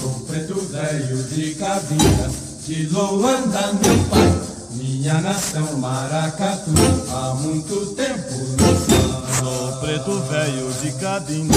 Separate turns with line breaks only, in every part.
Sou preto velho de cabina, de Luanda, meu pai. Minha nação maracatu, há muito tempo sai.
Sou preto velho de cabina,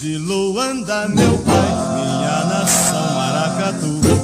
de Luanda, meu pai. Minha nação maracatu,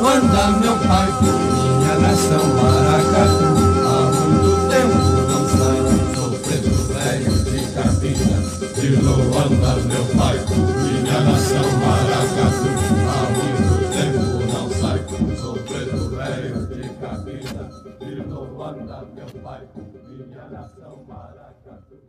de Luanda, meu pai. Minha nação maracatu, há muito tempo não sai. Sou preto velho de cabina, de Luanda, meu pai. Minha nação maracatu, há muito tempo não sai. Sou preto velho de cabina, de Luanda, meu pai. Minha nação maracatu.